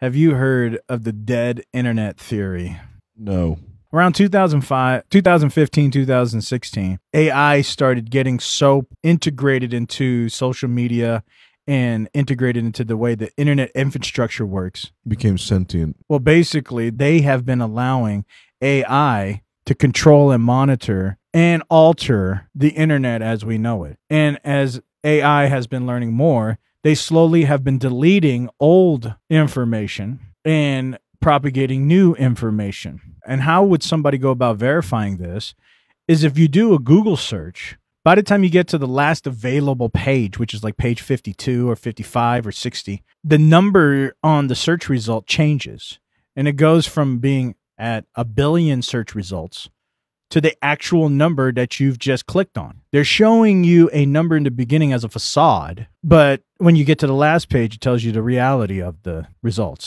Have you heard of the dead internet theory? No. Around 2005, 2015, 2016, AI started getting so integrated into social media and integrated into the way the internet infrastructure works. Became sentient. Well, basically, they have been allowing AI to control and monitor and alter the internet as we know it. And as AI has been learning more, they slowly have been deleting old information and propagating new information. And how would somebody go about verifying this? Is if you do a Google search, by the time you get to the last available page, which is like page 52 or 55 or 60, the number on the search result changes. And it goes from being at a billion search results to the actual number that you've just clicked on. They're showing you a number in the beginning as a facade, but when you get to the last page, it tells you the reality of the results.